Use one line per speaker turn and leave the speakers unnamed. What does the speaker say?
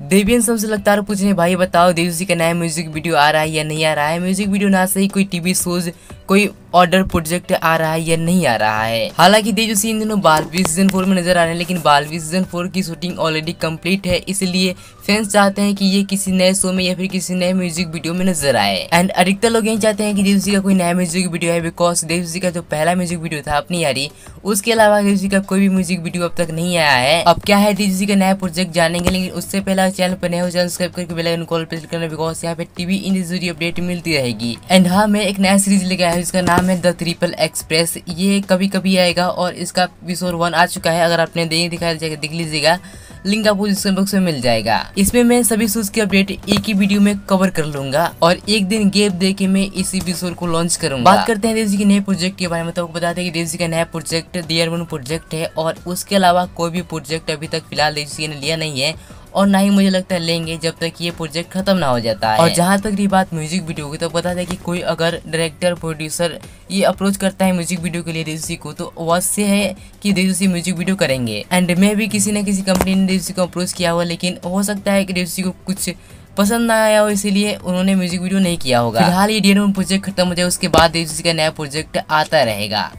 देवियन सबसे लगातार रहे भाई बताओ, देवी जी का नया म्यूज़िक वीडियो आ रहा है या नहीं आ रहा है? म्यूज़िक वीडियो ना सही, कोई टीवी शोज़ कोई ऑर्डर प्रोजेक्ट आ रहा है या नहीं आ रहा है। हालाँकि देजुसी इन दिनों बालवी सीज़न फोर में नज़र आ रहे हैं, लेकिन बालवी सीज़न फोर की शूटिंग ऑलरेडी कंप्लीट है, इसलिए फैंस चाहते हैं कि ये किसी नए शो में या फिर किसी नए म्यूज़िक वीडियो में नज़र आए। एंड अधिकतर लोग यही चाहते हैं कि देवसी का कोई नया म्यूज़िक वीडियो है बिकॉज़ देवसी का जो पहला म्यूज़िक वीडियो था अपनी यारी, उसके अलावा देवसी का कोई भी म्यूज़िक वीडियो अब तक नहीं आया है। अब क्या है देवसी का नया प्रोजेक्ट जानेंगे, लेकिन उससे पहले चैनल पर नए हो सब्सक्राइब करके बेल आइकन कॉल प्रेस करना बिकॉज़ यहाँ पे टीवी इन अपडेट मिलती रहेगी। एंड हाँ मैं एक नया सीरीज़ लेके आया हूँ जिसका नाम है द ट्रिपल एक्सप्रेस। ये कभी कभी आएगा और इसका एपिसोड वन आ चुका है। अगर आपने नहीं दिखाया जाएगा देख लीजिएगा। लिंक आपको डिस्क्रिप्शन बॉक्स में मिल जाएगा। इसमें मैं सभी शूज़ की अपडेट एक ही वीडियो में कवर कर लूँगा और एक दिन गेप दे के मैं इस एपिसोड को लॉन्च करूँगा। बात करते हैं देवजी के नए प्रोजेक्ट के बारे में। तो बताते हैं कि देवजी का नया प्रोजेक्ट दियर वन प्रोजेक्ट है और उसके अलावा कोई भी प्रोजेक्ट अभी तक फ़िलहाल देवजी ने लिया नहीं है। और ना ही मुझे लगता है लेंगे जब तक ये प्रोजेक्ट खत्म ना हो जाता है। और जहाँ तक रही बात म्यूज़िक वीडियो की तो बता दें कि कोई अगर डायरेक्टर प्रोड्यूसर ये अप्रोच करता है म्यूज़िक वीडियो के लिए रेजुसी को तो अवश्य है कि रेजुसी म्यूज़िक वीडियो करेंगे। एंड मैं भी किसी न किसी कंपनी ने रेजुसी को अप्रोच किया हुआ लेकिन हो सकता है कि रेजुसी को कुछ पसंद ना आया हो, इसीलिए उन्होंने म्यूज़िक वीडियो नहीं किया होगा। फ़िलहाल ये डी प्रोजेक्ट खत्म हो जाए, उसके बाद रेजुसी का नया प्रोजेक्ट आता रहेगा।